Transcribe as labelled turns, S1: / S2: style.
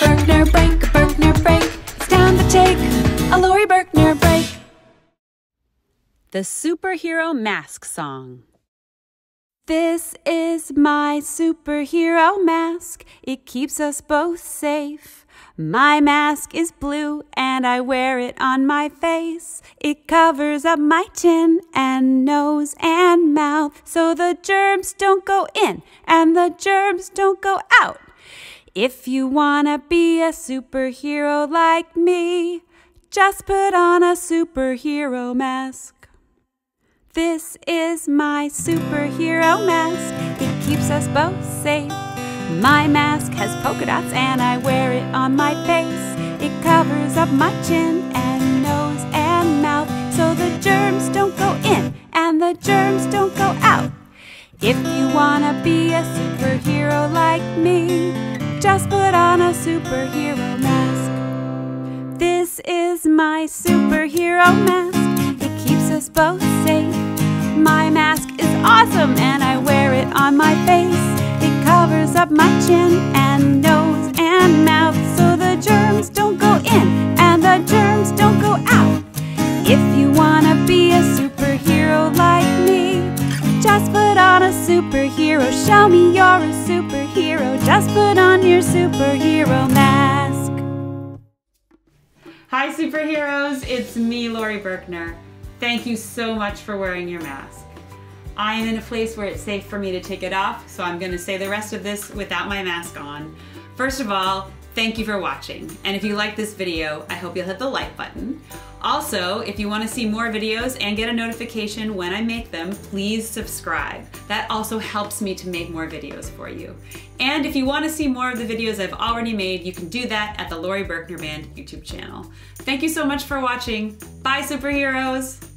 S1: Berkner break, Berkner break. It's time to take a Laurie Berkner break.
S2: The Superhero Mask Song.
S1: This is my superhero mask. It keeps us both safe. My mask is blue and I wear it on my face. It covers up my chin and nose and mouth so the germs don't go in and the germs don't go out. If you wanna be a superhero like me, just put on a superhero mask. This is my superhero mask. It keeps us both safe. My mask has polka dots and I wear it on my face. It covers up my chin and nose and mouth so the germs don't go in and the germs don't go out. If you wanna be a superhero like me, just put on a superhero mask. This is my superhero mask. It keeps us both safe. My mask is awesome and I wear it on my face. It covers up my chin and nose and mouth so the germs don't go in and the germs don't go out. If you wanna be a superhero like me, just put on a superhero. Show me you're a superhero. Superhero mask.
S2: Hi, superheroes. It's me, Laurie Berkner. Thank you so much for wearing your mask. I am in a place where it's safe for me to take it off, so I'm going to say the rest of this without my mask on. First of all, thank you for watching. And if you like this video, I hope you'll hit the like button. Also, if you want to see more videos and get a notification when I make them, please subscribe. That also helps me to make more videos for you. And if you want to see more of the videos I've already made, you can do that at the Laurie Berkner Band YouTube channel. Thank you so much for watching. Bye, superheroes!